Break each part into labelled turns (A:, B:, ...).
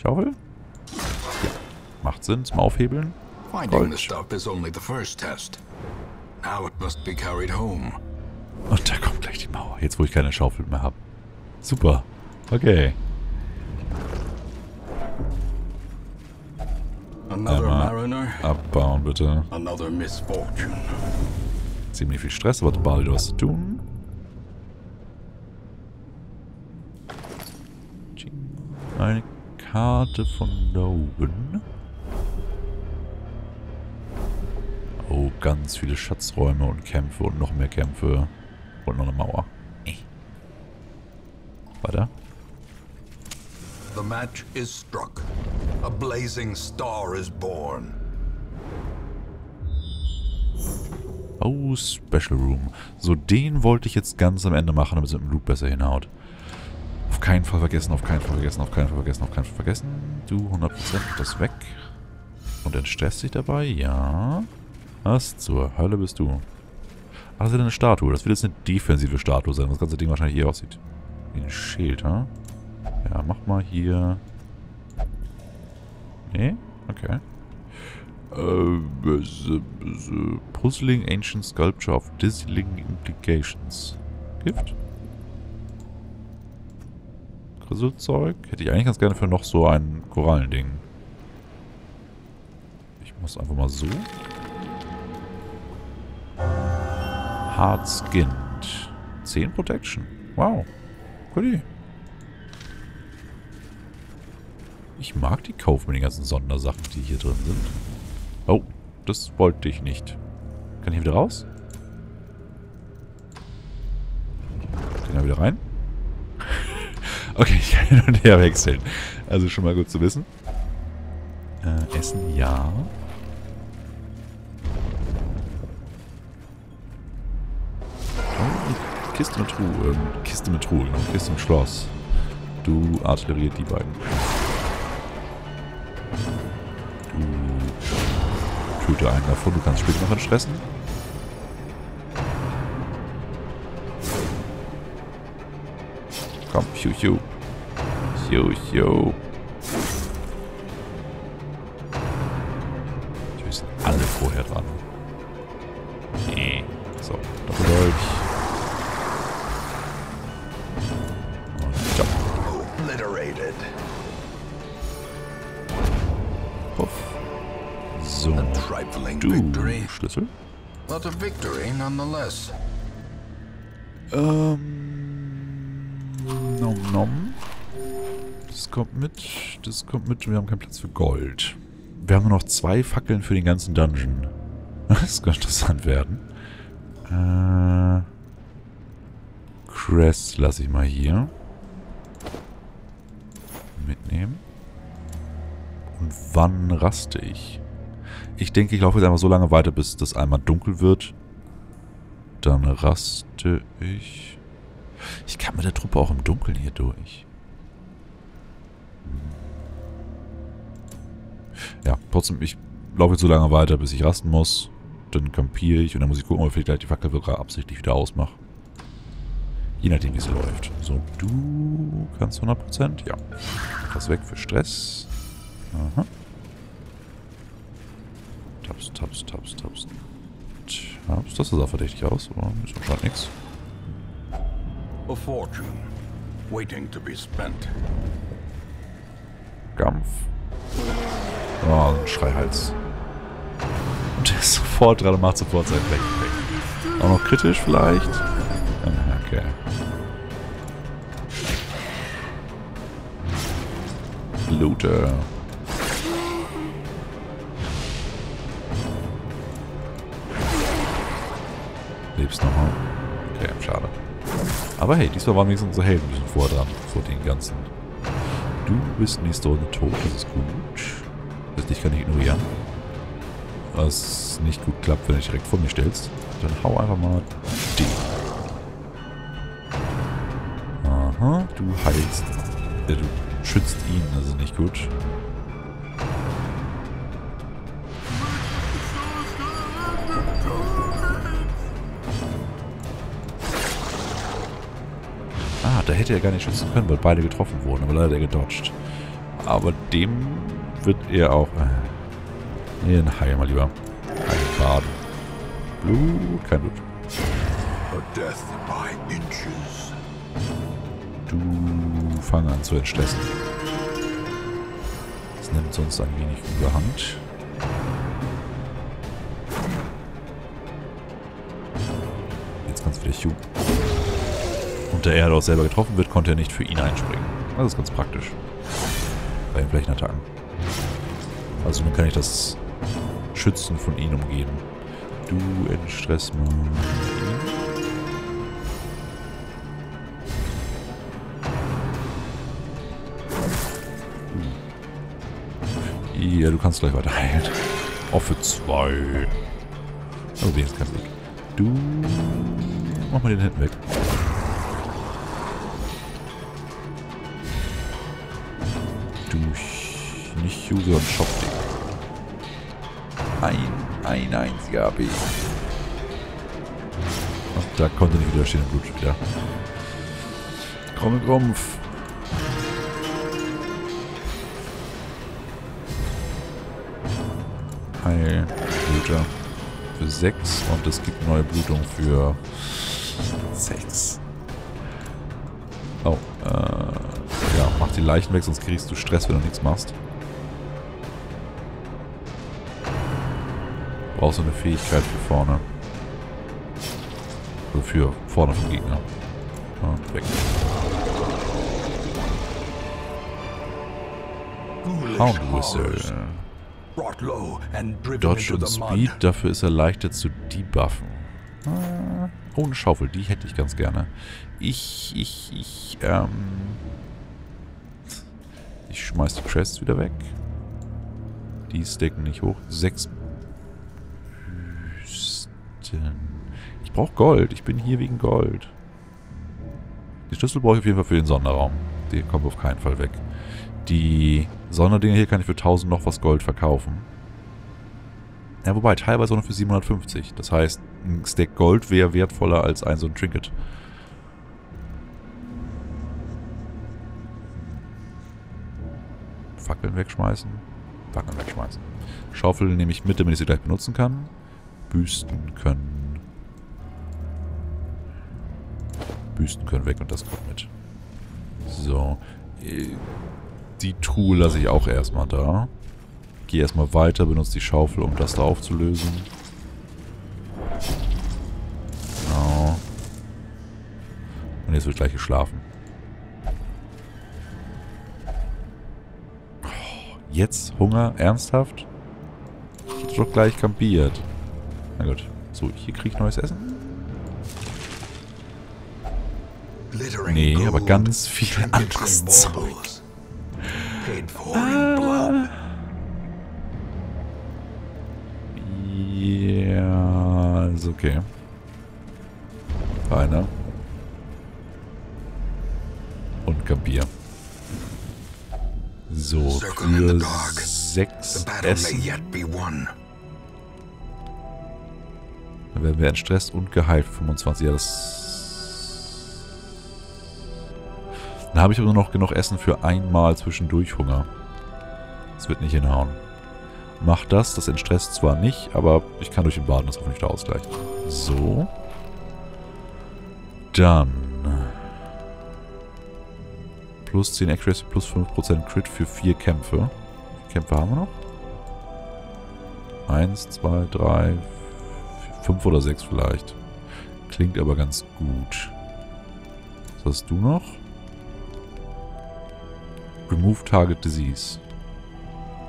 A: Schaufel? Ja. Macht Sinn zum Aufhebeln.
B: Finding the stuff is only the first test. Now it must be carried home.
A: Und da kommt gleich die Mauer. Jetzt, wo ich keine Schaufel mehr habe. Super. Okay.
B: Another
A: Einmal
B: mariner,
A: abbauen, bitte.
B: another misfortune.
A: Ziemlich viel Stress, aber bald was zu tun. Eine Karte von da oben. Oh, ganz viele Schatzräume und Kämpfe und noch mehr Kämpfe. Und noch eine Mauer. Eh. Weiter.
B: The match is struck. A blazing star is born.
A: Oh, Special Room. So, den wollte ich jetzt ganz am Ende machen, damit es mit dem Loop besser hinhaut. Auf keinen Fall vergessen, auf keinen Fall vergessen, auf keinen Fall vergessen, auf keinen Fall vergessen. Du, 100% das weg. Und entstresst dich dabei? Ja. Was zur Hölle bist du? Ach, das ist eine Statue. Das wird jetzt eine defensive Statue sein. Das ganze Ding wahrscheinlich hier aussieht. Wie ein Schild, ha? Ja, mach mal hier... Nee? Okay. Äh, Puzzling Ancient Sculpture of Dazzling Implications. Gift? Grüsselzeug? Hätte ich eigentlich ganz gerne für noch so ein Korallending. Ich muss einfach mal so. Hard Skinned. 10 Protection. Wow. Goodie. Ich mag die kaufen mit den ganzen Sondersachen, die hier drin sind. Oh, das wollte ich nicht. Kann ich wieder raus? Kann ich wieder rein? Okay, ich kann hin und her wechseln. Also schon mal gut zu wissen. Äh, Essen, ja. Oh, Kiste mit Truhe. Ähm, Kiste mit Truhe, genau. Kiste mit Schloss. Du artilleriert die beiden. Du töte einen davon. Du kannst später noch entstressen. Komm, hiu, hiu. Hiu, hiu. Die sind alle vorher dran. Nee. So, Doppeldolch. Und jump.
B: Obliterated.
A: Puff. So.
B: A trifling
A: Du,
B: victory,
A: Schlüssel.
B: but a victory nonetheless.
A: Ähm. Nom nom. Das kommt mit. Das kommt mit. Wir haben keinen Platz für Gold. Wir haben nur noch zwei Fackeln für den ganzen Dungeon. Das könnte interessant werden. Äh. Crest lasse ich mal hier. Mitnehmen. Und wann raste ich? Ich denke, ich laufe jetzt einfach so lange weiter, bis das einmal dunkel wird. Dann raste ich. Ich kann mit der Truppe auch im Dunkeln hier durch. Ja, trotzdem, ich laufe jetzt so lange weiter, bis ich rasten muss. Dann kampiere ich und dann muss ich gucken, ob ich vielleicht die Fackelwirker absichtlich wieder ausmache. Je nachdem, wie es läuft. So, du kannst 100%? Ja. Das weg für Stress. Aha. Taps, taps, taps, taps. Taps. Das sah verdächtig aus, aber ist wahrscheinlich nichts.
B: A fortune, waiting to be spent.
A: Gampf. Oh, ein Schreihals. Und der ist sofort dran und macht sofort sein Weg. Auch noch kritisch vielleicht? Okay. Looter. Lebst noch mal? Okay, schade. Aber hey, diesmal waren wenigstens unsere Helden ein bisschen vor dran, vor den ganzen. Du bist nächste Runde tot, das ist gut. Das dich kann ich ignorieren. Was nicht gut klappt, wenn du dich direkt vor mir stellst. Dann hau einfach mal den. Aha, du heilst. Äh, du schützt ihn, ist nicht gut. Da hätte er gar nicht schützen können, weil beide getroffen wurden. Aber leider der gedodged. Aber dem wird er auch... Äh, nee, Heil mal lieber. Heil baden. Blut, kein Blut.
B: A death by inches.
A: Du fang an zu entstressen. Das nimmt sonst ein wenig Überhand. Jetzt kannst du wieder Hugh. Und da er halt selber getroffen wird, konnte er nicht für ihn einspringen. Das ist ganz praktisch. Bei den Flächenattacken. Also nun kann ich das Schützen von ihnen umgehen. Du entstress mal. Ja, du kannst gleich weiter heilen. Auch für zwei. Aber wenigstens kein Blut. Du... Mach mal den hinten weg. Nicht User und Shop. Ein, ein einziger AB. Ach, da konnte nicht widerstehen Blut wieder. Komm, Rumpf. Heilbluter für 6 und es gibt neue Blutung für 6. Oh, äh, ja, mach die Leichen weg, sonst kriegst du Stress, wenn du nichts machst. Brauchst du eine Fähigkeit für vorne. Also für vorne vom Gegner. Ja, weg. Hound Whistle. Dodge und Speed, dafür ist er leichter zu debuffen. Ah, Oh, eine Schaufel, die hätte ich ganz gerne. Ich, ich, ich, ähm... Ich schmeiß die Crests wieder weg. Die stacken nicht hoch. Sechs Büsten. Ich brauche Gold. Ich bin hier wegen Gold. Die Schlüssel brauche ich auf jeden Fall für den Sonderraum. Die kommen auf keinen Fall weg. Die Sonderdinger hier kann ich für 1000 noch was Gold verkaufen. Ja, wobei, teilweise auch noch für 750. Das heißt, ein Stack Gold wäre wertvoller als ein so ein Trinket. Fackeln wegschmeißen. Fackeln wegschmeißen. Schaufel nehme ich mit, damit ich sie gleich benutzen kann. Büsten können... Büsten können weg und das kommt mit. So. äh, Die Truhe lasse ich auch erstmal da. Gehe erstmal weiter, benutze die Schaufel, um das da aufzulösen. Genau. Und jetzt wird gleich geschlafen. Oh, Jetzt Hunger? Ernsthaft? Ich doch gleich kampiert. Na gut. So, hier kriege ich neues Essen. Nee, aber ganz viel anderes
B: and
A: Zeug.
B: blood.
A: Ja, ist okay. Einer. Und Kampier. So, für sechs Essen. Dann werden wir entstresst und geheilt für 25. Ja, das... Dann habe ich aber noch genug Essen für einmal zwischendurch Hunger. Das wird nicht hinhauen. Mach das, das entstresst zwar nicht, aber ich kann durch den Baden das hoffentlich wieder ausgleichen. So. Dann. Plus 10 Accuracy, plus 5% Crit für 4 Kämpfe. Wie Kämpfe haben wir noch? 1, 2, 3, 5 oder 6 vielleicht. Klingt aber ganz gut. Was hast du noch? Remove Target Disease.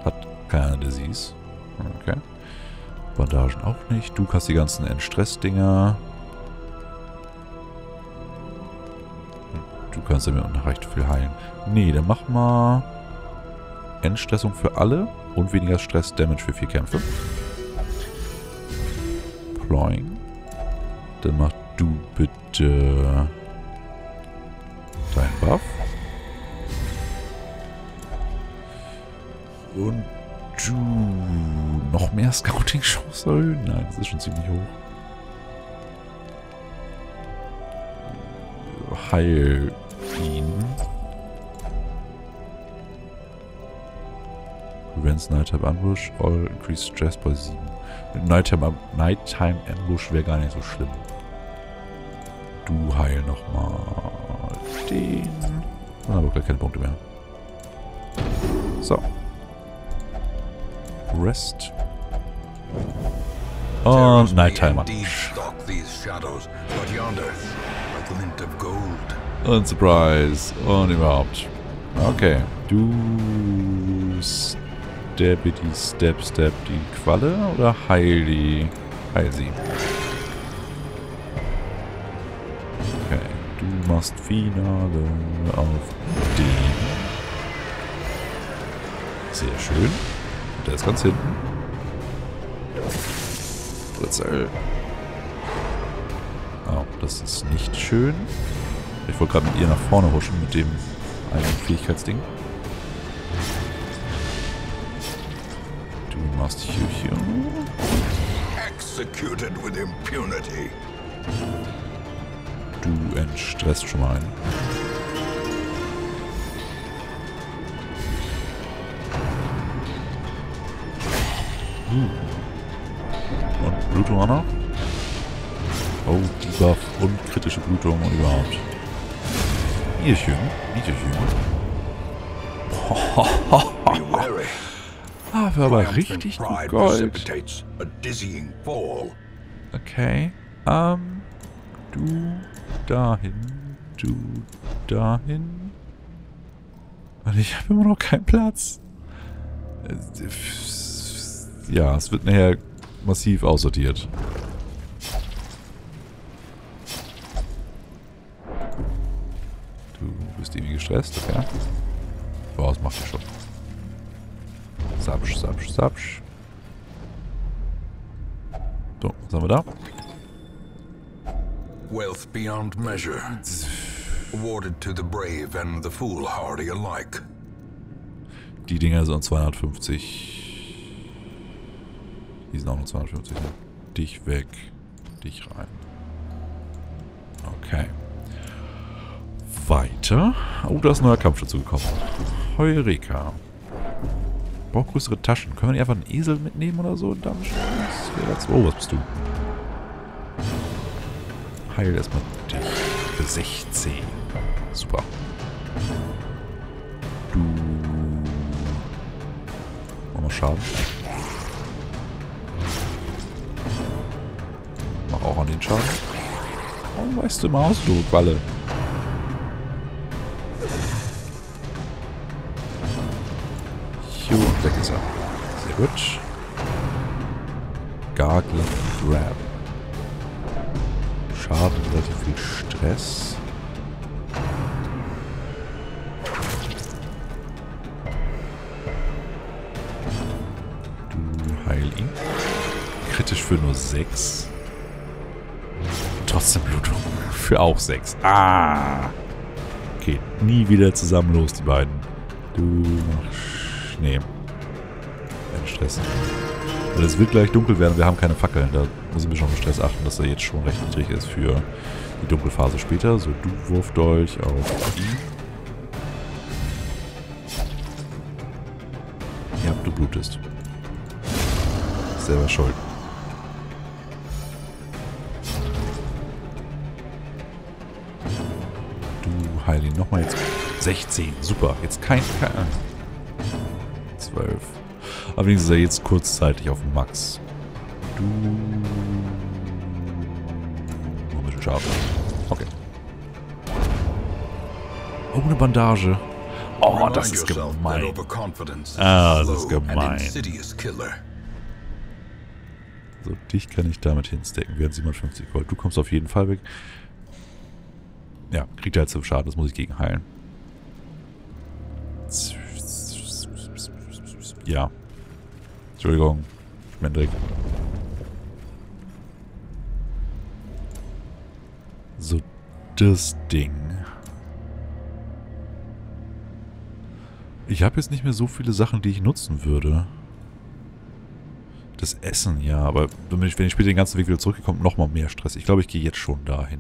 A: Hat keine Disease. Okay. Bandagen auch nicht. Du hast die ganzen Entstress-Dinger. Hm, Du kannst ja mir noch recht viel heilen. Nee, dann mach mal Entstressung für alle und weniger Stress-Damage für vier Kämpfe. Ploying. Dann mach du bitte deinen Buff. Und du noch mehr Scouting-Chance erhöhen? Nein, das ist schon ziemlich hoch. Heil ihn. Prevents Nighttime Ambush. All increase stress by 7. Nighttime, Nighttime Ambush wäre gar nicht so schlimm. Du heil nochmal den. Dann haben wir gleich keine Punkte mehr. So. Rest. Und Nighttime Ambush. Und Surprise. Und überhaupt. Okay. Du Steppity Step Step die Qualle oder heil die? Heil sie. Okay. Du machst Finale auf den. Sehr schön. Der ist ganz hinten. Britzel. Oh, das ist nicht schön. Ich wollte gerade mit ihr nach vorne huschen mit dem eigenen Fähigkeitsding. Machst hier, hier. Executed with impunity. Du entstresst schon mal einen. Uh. Und Blutung auch noch? Oh, Debuff und kritische Blutung und überhaupt. Nierchen, Nierchen. Ah, war aber richtig gut Gold. Okay. Ähm, du dahin, du dahin. Und ich habe immer noch keinen Platz. Ja, es wird nachher massiv aussortiert. bist irgendwie gestresst, okay. Boah, das macht ihr schon. Sapsch, sapsch, sapsch. So, was haben wir da? Wealth beyond measure. Awarded to the brave and the foolhardy alike. Die Dinger sind 250. Die sind auch nur 250. Ne? Dich weg. Dich rein. Okay weiter. Oh, da ist ein neuer Kampf dazu gekommen. Heureka. Braucht größere Taschen. Können wir nicht einfach einen Esel mitnehmen oder so? Oh, was bist du? Heil erstmal. Für 16. Super. Du... Mach mal Schaden. Mach auch an den Schaden. Warum weißt du immer aus, du Qualle? Er. Sehr gut. Gargling Grab. Schaden, relativ viel Stress. Du heil ihn. Kritisch für nur 6. Trotzdem Blutung. Für auch 6. Ah! Okay, nie wieder zusammen los, die beiden. Du machst... Nee. Stress. Weil es wird gleich dunkel werden, wir haben keine Fackeln. Da muss ich mir schon auf Stress achten, dass er jetzt schon recht niedrig ist für die Dunkelphase später. So, du Wurfdolch auf ihn. Ja, du blutest. Selber schuld. Du heil ihn nochmal jetzt. 16, super. Jetzt kein... kein 12. Aber wenigstens ist er jetzt kurzzeitig auf Max. Du... Nur ein bisschen scharf. Okay. Oh, eine Bandage. Oh, das ist gemein. Ah, das ist gemein. So, dich kann ich damit hinstecken. Wir haben 57 Gold. Du kommst auf jeden Fall weg. Ja, kriegt er jetzt zum Schaden. Das muss ich gegen heilen. Ja, Entschuldigung, Mendrik. So, das Ding. Ich habe jetzt nicht mehr so viele Sachen, die ich nutzen würde. Das Essen, ja, aber wenn ich, wenn ich später den ganzen Weg wieder zurückgekommen, nochmal mehr Stress. Ich glaube, ich gehe jetzt schon dahin.